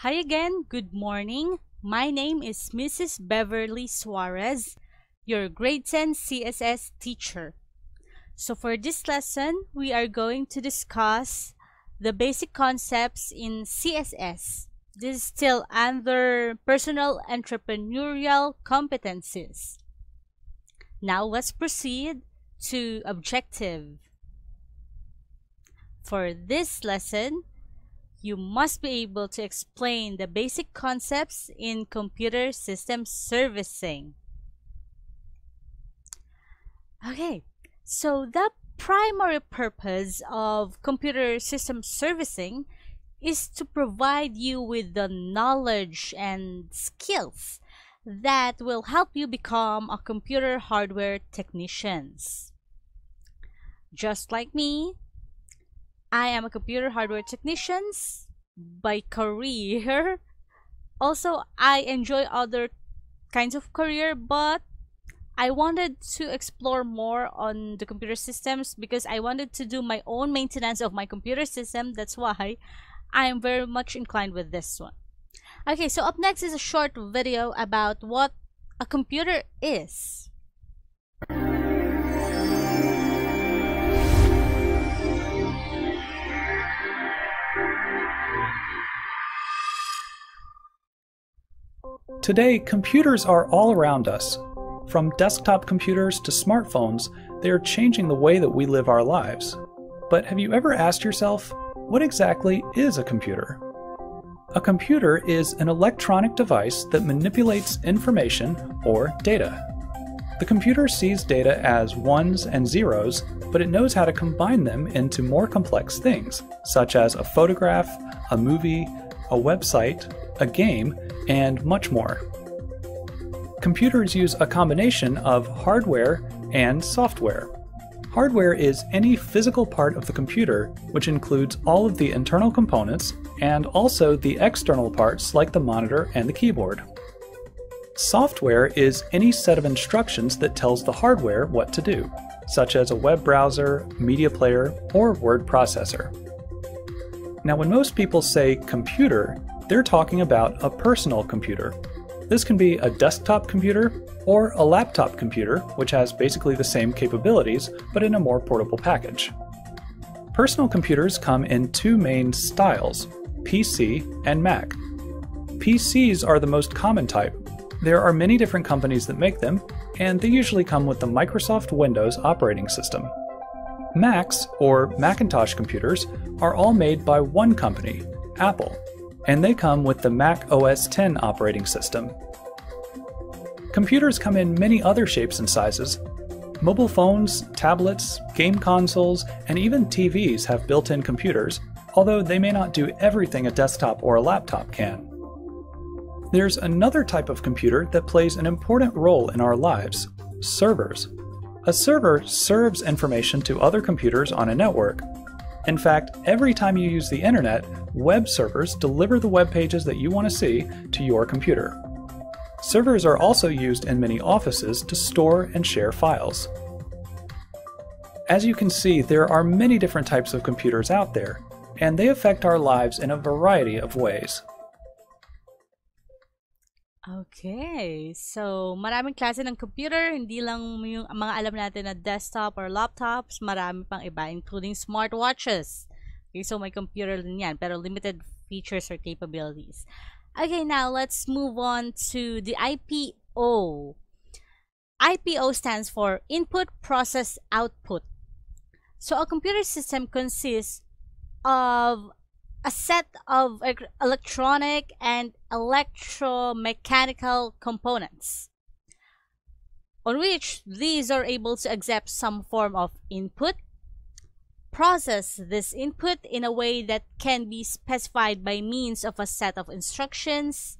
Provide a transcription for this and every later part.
Hi again, good morning. My name is Mrs. Beverly Suarez, your grade 10 CSS teacher. So for this lesson, we are going to discuss the basic concepts in CSS. This is still under personal entrepreneurial competencies. Now let's proceed to objective. For this lesson, you must be able to explain the basic concepts in computer system servicing. Okay, so the primary purpose of computer system servicing is to provide you with the knowledge and skills that will help you become a computer hardware technicians. Just like me, I am a computer hardware technician by career. Also, I enjoy other kinds of career, but I wanted to explore more on the computer systems because I wanted to do my own maintenance of my computer system. That's why I am very much inclined with this one. Okay, so up next is a short video about what a computer is. Today, computers are all around us. From desktop computers to smartphones, they are changing the way that we live our lives. But have you ever asked yourself, what exactly is a computer? A computer is an electronic device that manipulates information or data. The computer sees data as ones and zeros, but it knows how to combine them into more complex things, such as a photograph, a movie, a website, a game, and much more. Computers use a combination of hardware and software. Hardware is any physical part of the computer, which includes all of the internal components and also the external parts like the monitor and the keyboard. Software is any set of instructions that tells the hardware what to do, such as a web browser, media player, or word processor. Now, when most people say computer, they're talking about a personal computer. This can be a desktop computer or a laptop computer, which has basically the same capabilities but in a more portable package. Personal computers come in two main styles PC and Mac. PCs are the most common type. There are many different companies that make them, and they usually come with the Microsoft Windows operating system. Macs, or Macintosh computers, are all made by one company, Apple, and they come with the Mac OS X operating system. Computers come in many other shapes and sizes. Mobile phones, tablets, game consoles, and even TVs have built in computers, although they may not do everything a desktop or a laptop can. There's another type of computer that plays an important role in our lives servers. A server serves information to other computers on a network, in fact, every time you use the internet, web servers deliver the web pages that you want to see to your computer. Servers are also used in many offices to store and share files. As you can see, there are many different types of computers out there, and they affect our lives in a variety of ways. Okay. So, maraming klase ng computer. Hindi lang yung mga alam natin na desktop or laptops. Marami pang iba, including smartwatches. Okay, so may computer din yan, pero limited features or capabilities. Okay, now let's move on to the IPO. IPO stands for Input Process Output. So, a computer system consists of a set of electronic and electromechanical components on which these are able to accept some form of input, process this input in a way that can be specified by means of a set of instructions,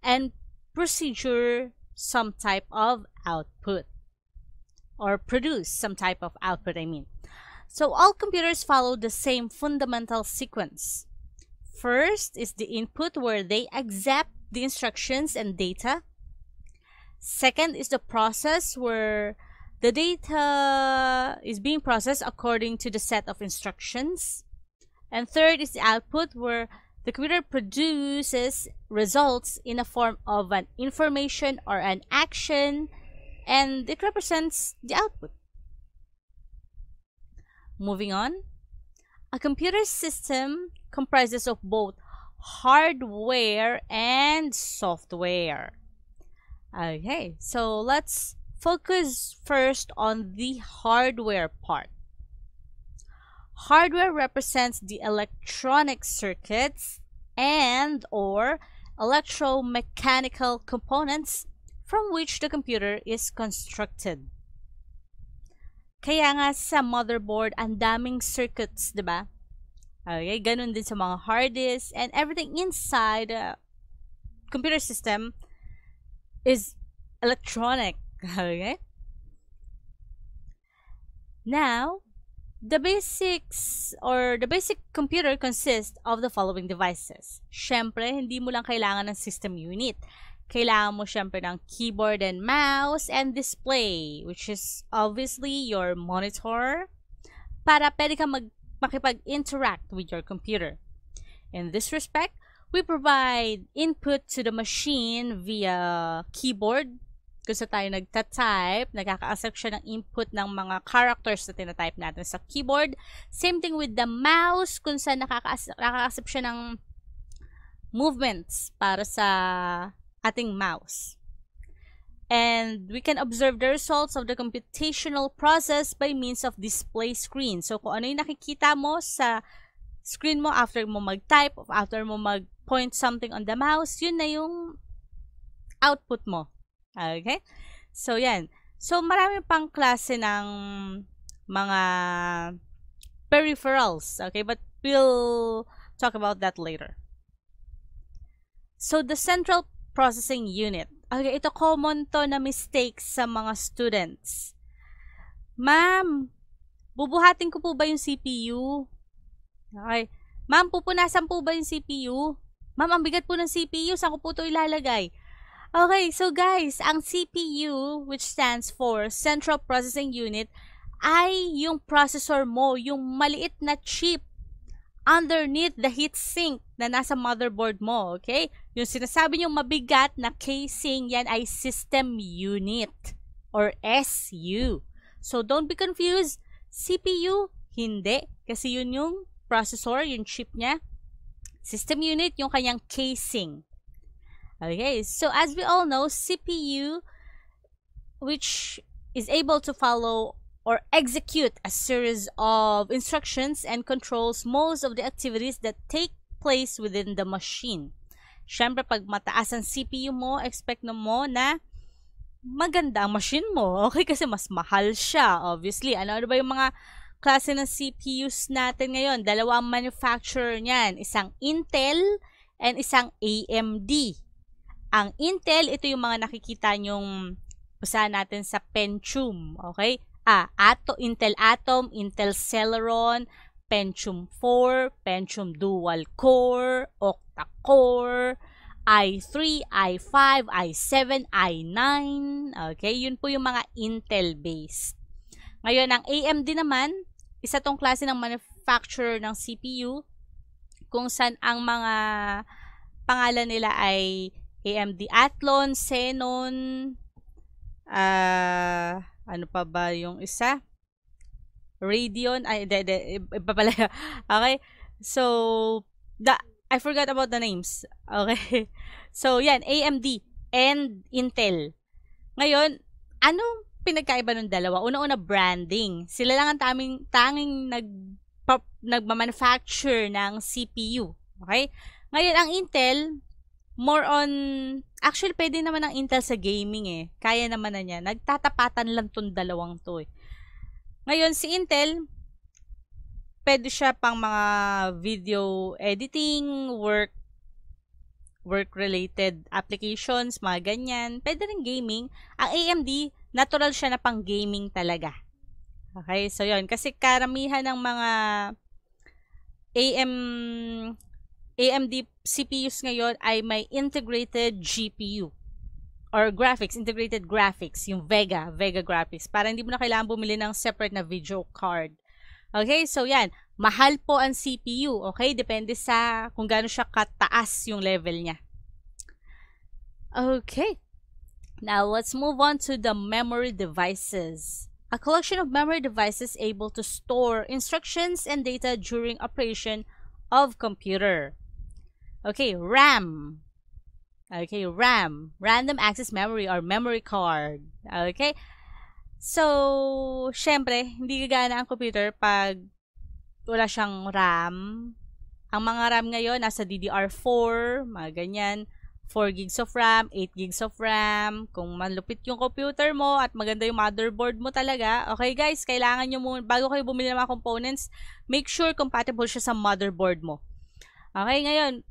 and procedure some type of output or produce some type of output I mean. So all computers follow the same fundamental sequence. First is the input where they accept the instructions and data. Second is the process where the data is being processed according to the set of instructions. And third is the output where the computer produces results in a form of an information or an action and it represents the output. Moving on, a computer system comprises of both hardware and software. Okay, so let's focus first on the hardware part. Hardware represents the electronic circuits and or electromechanical components from which the computer is constructed. Kaya nga sa motherboard, ang daming circuits, di ba? Okay, ganun din sa mga hard disk and everything inside a computer system is electronic. Okay? Now, the basics or the basic computer consists of the following devices. Syempre, hindi mo lang kailangan ng system unit. Kailangan mo syempre ng keyboard and mouse and display, which is obviously your monitor, para pwede ka mag makipag-interact with your computer. In this respect, we provide input to the machine via keyboard, kung sa tayo nagta-type, nagkaka-accept siya ng input ng mga characters na tinatype natin sa keyboard. Same thing with the mouse, kung saan nakaka-accept siya ng movements para sa ating mouse. And we can observe the results of the computational process by means of display screen. So, kung ano yung nakikita mo sa screen mo after mo mag-type, after mo mag-point something on the mouse, yun na yung output mo. Okay? So, yan. So, marami pang klase ng mga peripherals. Okay? But we'll talk about that later. So, the central processing unit. Okay, ito common to na mistake sa mga students. Ma'am, bubuhatin ko po ba yung CPU? Okay. Ma'am, pupunasan po ba yung CPU? Ma'am, ang bigat po ng CPU, saan ko po ito ilalagay? Okay, so guys, ang CPU, which stands for Central Processing Unit, ay yung processor mo, yung maliit na chip underneath the heatsink na nasa motherboard mo, okay? Yung sinasabi yung mabigat na casing, yan ay system unit or SU. So, don't be confused. CPU, hindi. Kasi yun yung processor, yung chip niya. System unit, yung kanyang casing. Okay, so as we all know, CPU, which is able to follow or execute a series of instructions and controls most of the activities that take place within the machine. Siyempre, pag mataas ang CPU mo, expect na mo na maganda ang machine mo. Okay, kasi mas mahal siya, obviously. Ano, ano ba yung mga klase ng CPUs natin ngayon? Dalawa ang manufacturer niyan. Isang Intel and isang AMD. Ang Intel, ito yung mga nakikita nyong usahan natin sa Pentium, okay? Ah, Ato, Intel Atom, Intel Celeron, Pentium 4, Pentium Dual Core, Octa-core, i3, i5, i7, i9. Okay, yun po yung mga Intel-based. Ngayon, ang AMD naman, isa tong klase ng manufacturer ng CPU kung saan ang mga pangalan nila ay AMD Athlon, Xenon, uh, ano pa ba yung isa? Radeon, ay, de, de, iba pala. Okay? So, the, I forgot about the names. Okay? So, yan, AMD and Intel. Ngayon, ano pinagkaiba ng dalawa? Una-una, branding. Sila lang ang taming, tanging nag, nagmamanufacture ng CPU. Okay? Ngayon, ang Intel, more on, actually, pwede naman ang Intel sa gaming eh. Kaya naman na niya. Nagtatapatan lang tong dalawang to eh. Ngayon, si Intel, pwede siya pang mga video editing, work, work-related applications, mga ganyan. Pwede rin gaming. Ang AMD, natural siya na pang gaming talaga. Okay, so yon Kasi karamihan ng mga AM AMD CPUs ngayon ay may integrated GPU or graphics, integrated graphics, yung Vega, Vega graphics, para hindi mo na kailangan bumili ng separate na video card. Okay, so yan. Mahal po ang CPU, okay? Depende sa kung gaano siya kataas yung level niya. Okay. Now, let's move on to the memory devices. A collection of memory devices able to store instructions and data during operation of computer. Okay, RAM. Okay, RAM. Random access memory or memory card. Okay? So, syempre, hindi gagana ang computer pag wala siyang RAM. Ang mga RAM ngayon, nasa DDR4, mga ganyan. 4 gigs of RAM, 8 gigs of RAM. Kung malupit yung computer mo at maganda yung motherboard mo talaga, okay guys, kailangan nyo muna, bago kayo bumili ng mga components, make sure compatible siya sa motherboard mo. Okay, ngayon,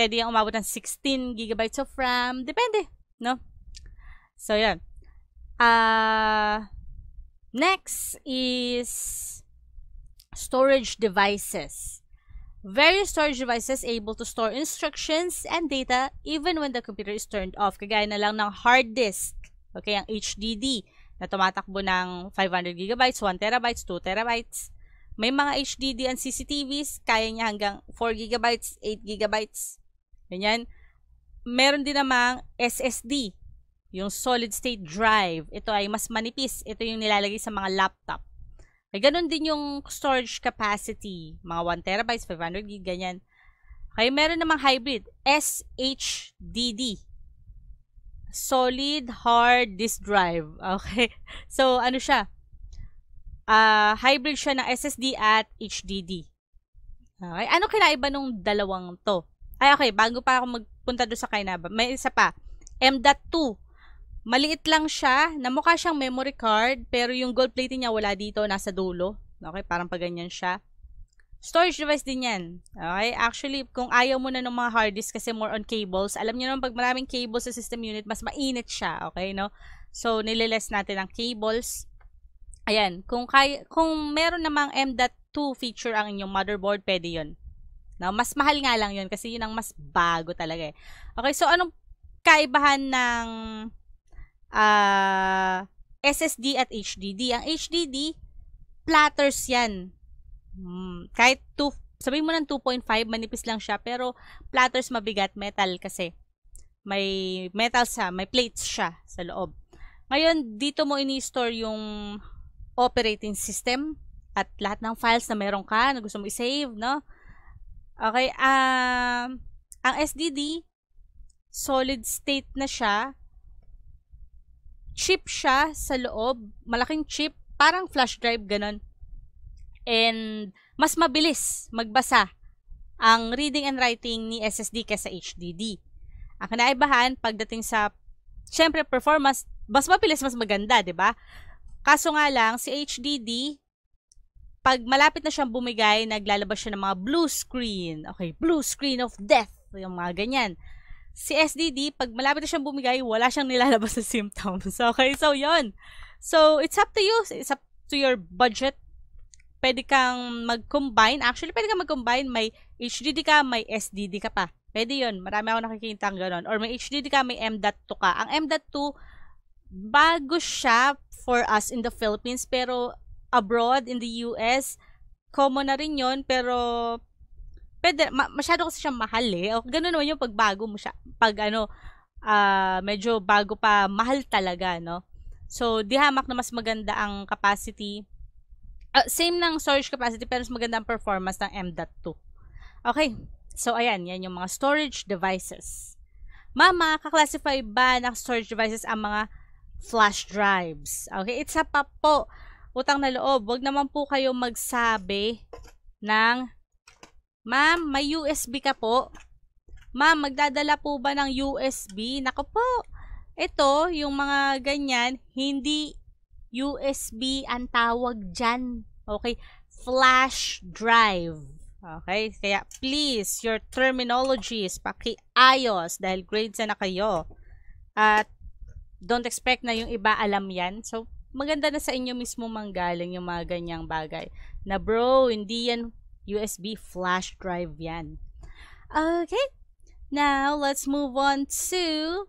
pwede yung umabot ng 16 gigabytes of RAM. Depende, no? So, yan. Uh, next is storage devices. Various storage devices able to store instructions and data even when the computer is turned off. Kagaya na lang ng hard disk. Okay, ang HDD na tumatakbo ng 500 gigabytes, 1 terabytes, 2 terabytes. May mga HDD and CCTVs, kaya niya hanggang 4 gigabytes, 8 gigabytes. Ganyan. Meron din namang SSD, yung solid state drive. Ito ay mas manipis. Ito yung nilalagay sa mga laptop. May ganun din yung storage capacity. Mga 1 terabytes, 500 gig, ganyan. Okay, meron namang hybrid. SHDD. Solid Hard Disk Drive. Okay. So, ano siya? Uh, hybrid siya ng SSD at HDD. Okay. Ano kinaiba nung dalawang to? Ay, okay. Bago pa ako magpunta doon sa kainaba, may isa pa. M.2 Maliit lang siya, na mukha siyang memory card, pero yung gold plating niya wala dito, nasa dulo. Okay, parang pa ganyan siya. Storage device din yan. Okay, actually, kung ayaw mo na ng mga hard disk kasi more on cables, alam niyo naman pag maraming cables sa system unit, mas mainit siya. Okay, no? So, nililess natin ang cables. Ayan, kung, kaya, kung meron namang M.2 feature ang inyong motherboard, pwede yun. No, mas mahal nga lang yun kasi yun ang mas bago talaga eh. Okay, so anong kaibahan ng uh, ah, SSD at HDD. Ang HDD, platters yan. Hmm, kahit 2, sabihin mo ng 2.5, manipis lang siya, pero platters mabigat, metal kasi. May metal sa, may plates siya sa loob. Ngayon, dito mo ini-store yung operating system at lahat ng files na meron ka, na gusto mo i-save, no? Okay, um, ang SDD, solid state na siya, chip siya sa loob, malaking chip, parang flash drive ganun. And mas mabilis magbasa ang reading and writing ni SSD kaysa HDD. Ang kinaibahan pagdating sa syempre performance, mas mabilis, mas maganda, 'di ba? Kaso nga lang si HDD pag malapit na siyang bumigay, naglalabas siya ng mga blue screen. Okay, blue screen of death, yung mga ganyan si SDD, pag malapit na siyang bumigay, wala siyang nilalabas na symptoms. Okay, so yon So, it's up to you. It's up to your budget. Pwede kang mag-combine. Actually, pwede kang mag-combine. May HDD ka, may SDD ka pa. Pwede yon Marami ako nakikita ng gano'n. Or may HDD ka, may M.2 ka. Ang M.2, bago siya for us in the Philippines, pero abroad, in the US, common na rin yon pero pwede, ma- masyado kasi siya mahal eh. O, ganun naman yung pagbago mo siya. Pag ano, uh, medyo bago pa, mahal talaga, no? So, di hamak na mas maganda ang capacity. Uh, same ng storage capacity, pero mas maganda ang performance ng M.2. Okay. So, ayan. Yan yung mga storage devices. Mama, kaklasify ba ng storage devices ang mga flash drives? Okay. It's a pa po. Utang na loob. Huwag naman po kayo magsabi ng Ma'am, may USB ka po? Ma'am, magdadala po ba ng USB? Nako po, ito, yung mga ganyan, hindi USB ang tawag dyan. Okay? Flash drive. Okay? Kaya please, your terminologies, pakiayos dahil grades na kayo. At don't expect na yung iba alam yan. So, maganda na sa inyo mismo manggaling yung mga ganyang bagay. Na bro, hindi yan USB flash drive yan. Okay, now let's move on to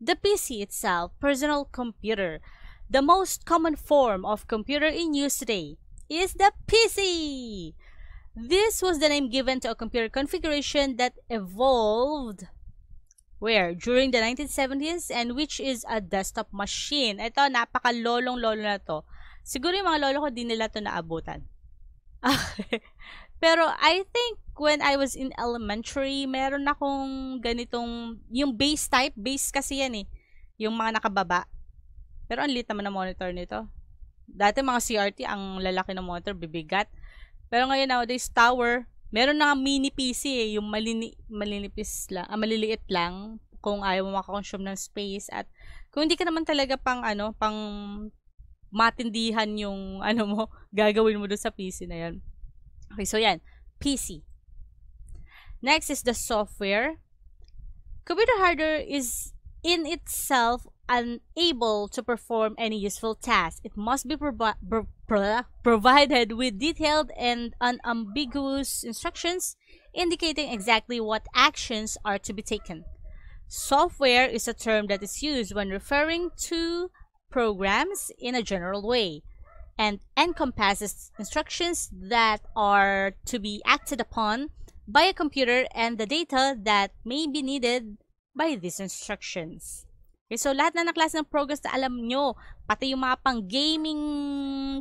the PC itself, personal computer. The most common form of computer in use today. is the PC. This was the name given to a computer configuration that evolved where during the 1970s and which is a desktop machine. Ito, napaka-lolong-lolo na to. Siguro yung mga lolo ko, di nila to naabutan. Pero I think when I was in elementary, meron akong ganitong, yung base type, base kasi yan eh. Yung mga nakababa. Pero ang liit naman na monitor nito. Dati mga CRT, ang lalaki ng monitor, bibigat. Pero ngayon nowadays, tower, meron na mini PC eh, yung malini, malinipis lang, ah, maliliit lang kung ayaw mo makakonsume ng space at kung hindi ka naman talaga pang ano, pang matindihan yung ano mo, gagawin mo doon sa PC na yan. Okay, so yan, PC. Next is the software. Computer hardware is in itself unable to perform any useful task. It must be provi- pro- provided with detailed and unambiguous instructions indicating exactly what actions are to be taken. Software is a term that is used when referring to programs in a general way and encompasses instructions that are to be acted upon by a computer and the data that may be needed by these instructions. Okay, so lahat na ng klase ng programs na alam nyo, pati yung mga pang-gaming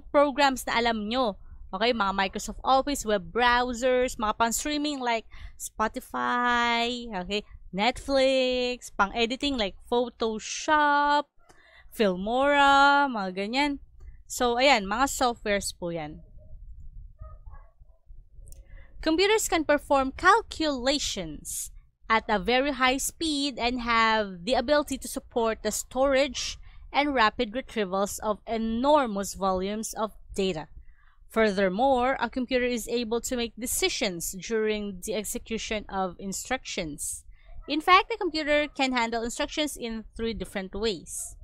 programs na alam nyo, okay, mga Microsoft Office, web browsers, mga pang-streaming like Spotify, okay, Netflix, pang-editing like Photoshop, Filmora, mga ganyan. So, ayan, mga softwares po yan. Computers can perform calculations at a very high speed and have the ability to support the storage and rapid retrievals of enormous volumes of data. Furthermore, a computer is able to make decisions during the execution of instructions. In fact, a computer can handle instructions in three different ways.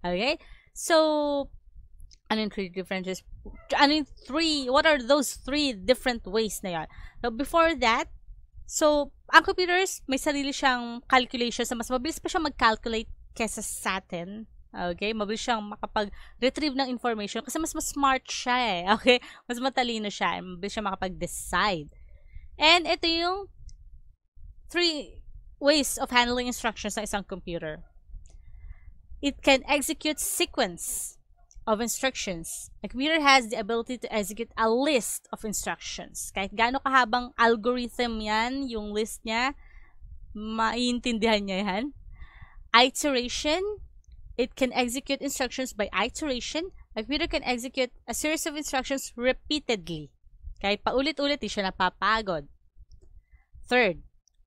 Okay? So, ano yung three different ways? Ano yung three, what are those three different ways na yan? So, before that, So, ang computers, may sarili siyang calculation sa mas mabilis pa siya mag-calculate kesa sa atin. Okay? Mabilis siyang makapag-retrieve ng information kasi mas mas smart siya eh. Okay? Mas matalino siya. Mabilis siya makapag-decide. And ito yung three ways of handling instructions ng isang computer. It can execute sequence of instructions. A computer has the ability to execute a list of instructions. Kahit gaano kahabang algorithm yan, yung list niya, maiintindihan niya yan. Iteration, it can execute instructions by iteration. A computer can execute a series of instructions repeatedly. Kahit paulit-ulit, di siya napapagod. Third,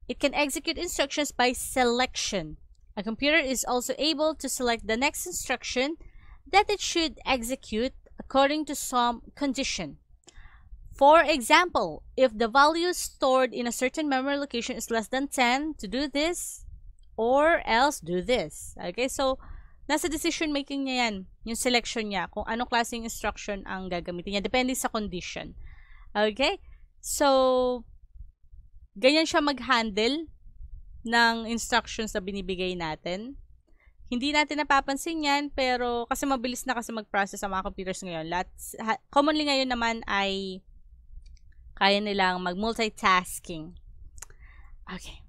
it can execute instructions by selection. A computer is also able to select the next instruction that it should execute according to some condition. For example, if the value stored in a certain memory location is less than 10, to do this, or else do this. Okay, so, nasa decision making niya yan, yung selection niya, kung anong klaseng instruction ang gagamitin niya, depende sa condition. Okay, so, ganyan siya mag-handle ng instructions na binibigay natin. Hindi natin napapansin yan, pero kasi mabilis na kasi mag-process ang mga computers ngayon. Lahat, commonly ngayon naman ay kaya nilang mag-multitasking. Okay.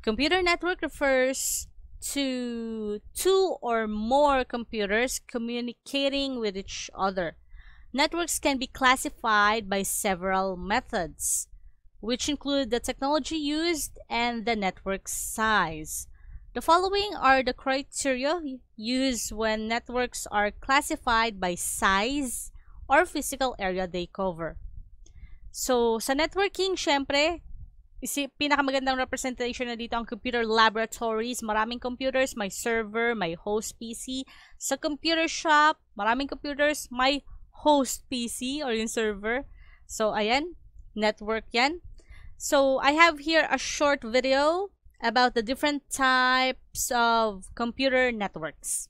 Computer network refers to two or more computers communicating with each other. Networks can be classified by several methods, which include the technology used and the network size. The following are the criteria used when networks are classified by size or physical area they cover. So, sa networking, syempre, isi, pinakamagandang representation na dito ang computer laboratories. Maraming computers, may server, may host PC. Sa computer shop, maraming computers, may host PC or yung server. So, ayan, network yan. So, I have here a short video about the different types of computer networks.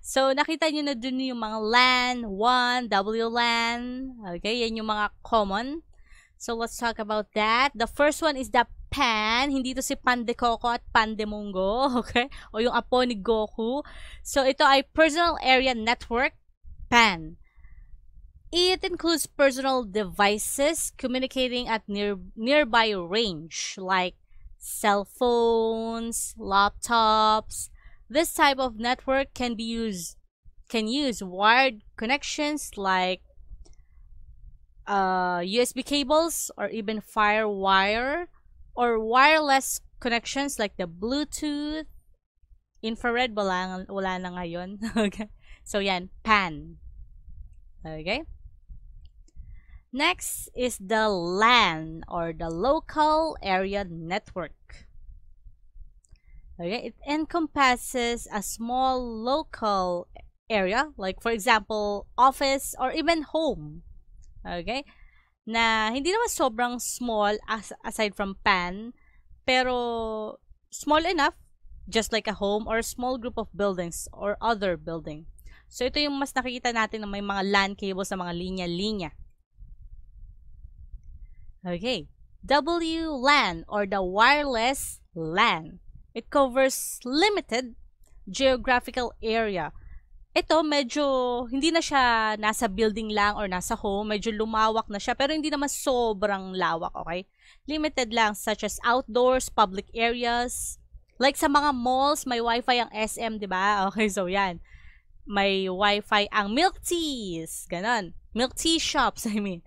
So, nakita nyo na dun yung mga LAN, WAN, WLAN. Okay, yan yung mga common. So, let's talk about that. The first one is the PAN. Hindi to si Pande Coco at Pande Mungo. Okay? O yung apo ni Goku. So, ito ay Personal Area Network, PAN. It includes personal devices communicating at near, nearby range like cell phones, laptops, This type of network can be used can use wired connections like uh, USB cables or even firewire or wireless connections like the Bluetooth, infrared wala, wala na ngayon. okay. So yan, PAN. Okay. Next is the LAN or the local area network. Okay, it encompasses a small local area, like for example, office or even home. Okay? Na hindi naman sobrang small as, aside from PAN, pero small enough just like a home or a small group of buildings or other building. So ito yung mas nakikita natin na may mga LAN cables sa mga linya-linya. Okay. WLAN or the wireless LAN. It covers limited geographical area. Ito, medyo, hindi na siya nasa building lang or nasa home. Medyo lumawak na siya, pero hindi naman sobrang lawak, okay? Limited lang, such as outdoors, public areas. Like sa mga malls, may wifi ang SM, di ba? Okay, so yan. May wifi ang milk teas. Ganon. Milk tea shops, I mean.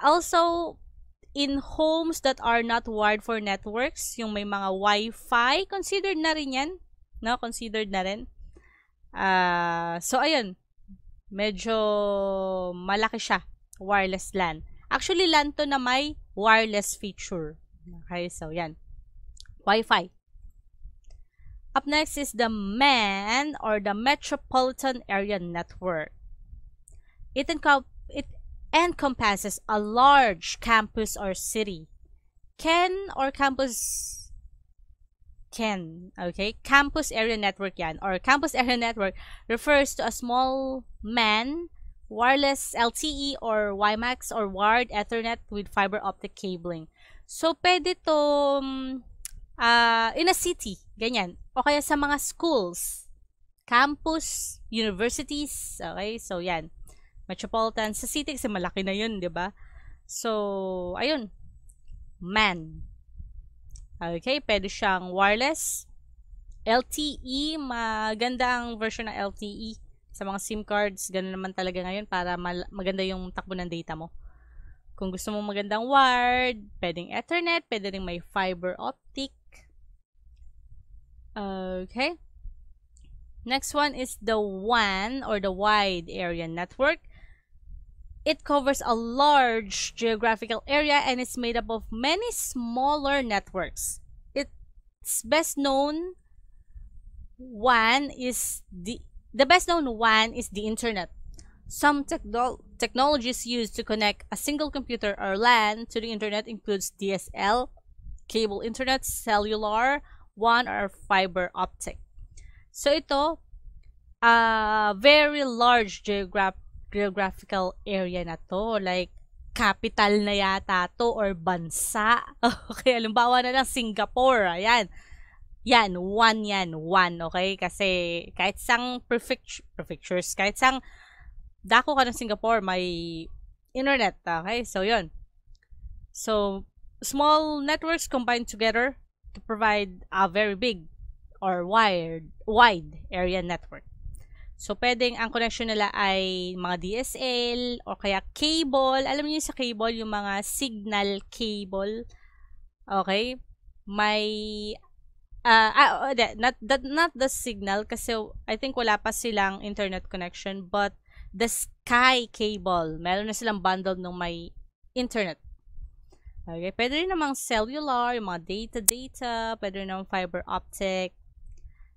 Also, in homes that are not wired for networks, yung may mga Wi-Fi, considered na rin yan. No? Considered na rin. Uh, so, ayun. Medyo malaki siya. Wireless LAN. Actually, LAN to na may wireless feature. Okay, so yan. Wi-Fi. Up next is the MAN or the Metropolitan Area Network. It, it encompasses a large campus or city. Ken or campus Ken, okay? Campus area network yan or campus area network refers to a small MAN, wireless LTE or WiMAX or wired Ethernet with fiber optic cabling. So, pwede to uh, in a city, ganyan. O kaya sa mga schools, campus, universities, okay? So, yan metropolitan. Sa city kasi malaki na yun, di ba? So, ayun. Man. Okay, pwede siyang wireless. LTE, maganda ang version ng LTE. Sa mga SIM cards, ganun naman talaga ngayon para maganda yung takbo ng data mo. Kung gusto mo magandang wired, pwedeng Ethernet, pwede rin may fiber optic. Okay. Next one is the WAN or the Wide Area Network. It covers a large geographical area and is made up of many smaller networks. Its best known one is the the best known one is the internet. Some techno technologies used to connect a single computer or LAN to the internet includes DSL, cable internet, cellular, one or fiber optic. So ito, a uh, very large geographic geographical area na to. Like, capital na yata to or bansa. Okay, halimbawa na lang Singapore. Ayan. Yan, one yan. One, okay? Kasi kahit sang prefecture, prefectures, kahit sang dako ka ng Singapore, may internet. Okay? So, yun. So, small networks combined together to provide a very big or wide, wide area network. So, pwedeng ang connection nila ay mga DSL o kaya cable. Alam niyo sa cable, yung mga signal cable. Okay? May uh, ah, not, that, not the signal kasi I think wala pa silang internet connection but the sky cable. Meron na silang bundle ng may internet. Okay, pwede rin namang cellular, yung mga data-data, pwede rin namang fiber optic.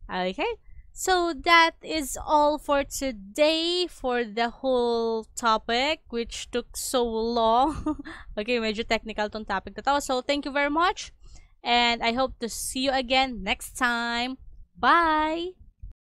Okay? So that is all for today for the whole topic which took so long. okay, medyo technical tong topic to. So thank you very much and I hope to see you again next time. Bye!